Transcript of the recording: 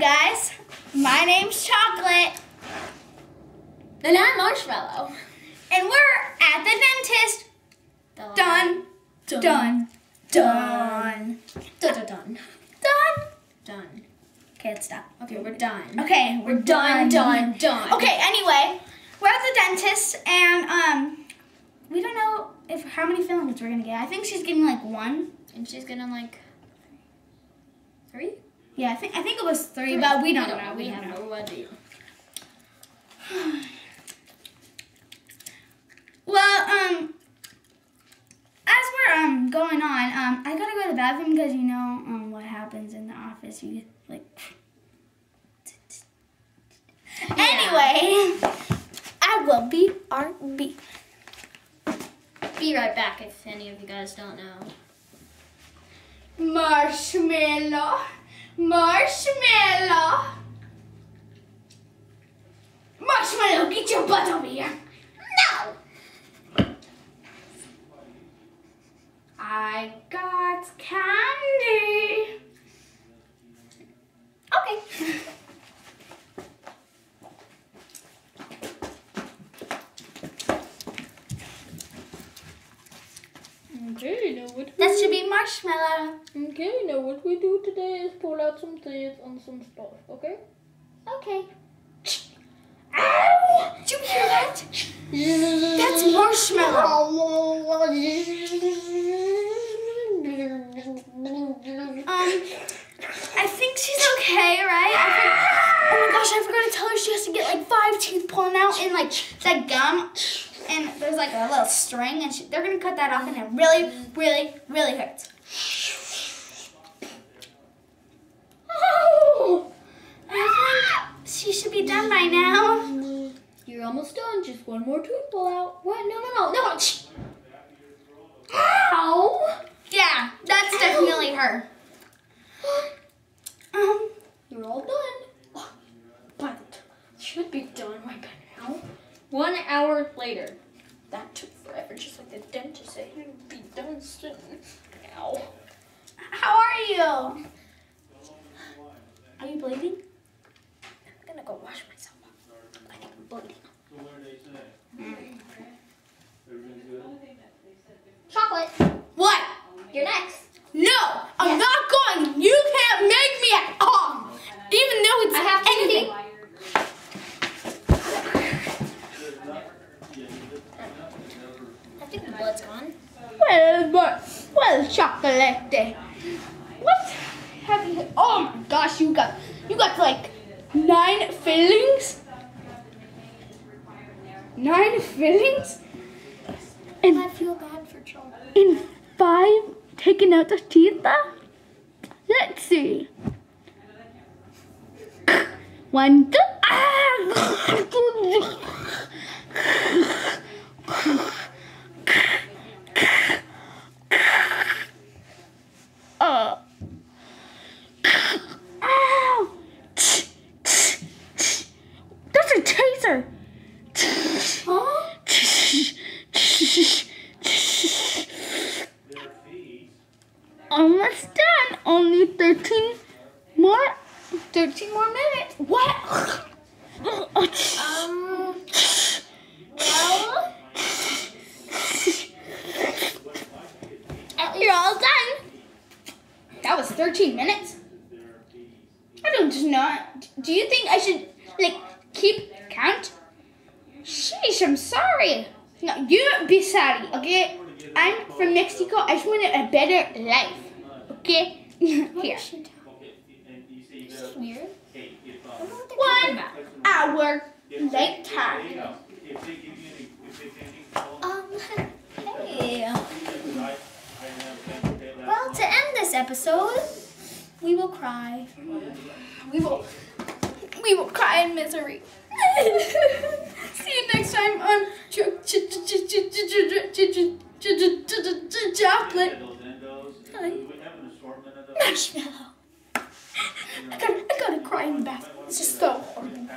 Guys, my name's Chocolate. And I'm Marshmallow. And we're at the dentist. Done. Done. Done. Done. Done. Done. Done. Okay, let's stop. Okay, we're done. Okay, we're, we're done, done, done. Okay, anyway, we're at the dentist and um, we don't know if how many fillings we're gonna get. I think she's getting like one. And she's gonna like three? Yeah, I think I think it was three, but we don't know. We, We have don't know. no idea. Well, um, as we're um going on, um, I gotta go to the bathroom because you know um what happens in the office. You get like. Anyway, I will be RB. Be right back if any of you guys don't know. Marshmallow, marshmallow, marshmallow, get your butt over here. No. I got candy. Okay. Okay, now should be marshmallow. Okay, now what we do today is pull out some teeth and some stuff, okay? Okay. Ow! Did you hear that? That's marshmallow. Um, I think she's okay, right? I think, oh my gosh, I forgot to tell her she has to get like five teeth pulled out and like that gum. And there's like a little string, and she, they're gonna cut that off, and it really, really, really hurts. Oh, I think she should be done by now. You're almost done. Just one more tooth pull out. What? No, no, no, no. Ow! Yeah, that's definitely her. Um, You're all done. But should be done right by now. One hour later. That took forever, just like the dentist said would be done soon. Ow. how are you? Are you bleeding? I'm gonna go wash myself. I think I'm bleeding. Chocolate, What? you're next. No, I'm not going. You can't make me at home, even though it's I have anything. I think the blood's gone. Well, but well, chocolate. What have you? Oh my gosh, you got you got like nine fillings. Nine fillings. And I feel bad for chocolate. in five taking out the teeth. though? Let's see. One, two. Ah. Ow! That's a. Huh? Almost done. Only 13 more. 13 more minutes. What? Um, well, You're all done. That was 13 minutes. I don't know. Do you think I should, like, keep count? Sheesh, I'm sorry. No, you don't be sorry, okay? I'm from Mexico. I just wanted a better life, okay? Here. this is weird. One hour later. Um, hey. Well, to end this episode, we will cry. We will, we will cry in misery. See you next time on Chocolate. Marshmallow. I gotta, I gotta cry in the bathroom. It's just so horrible.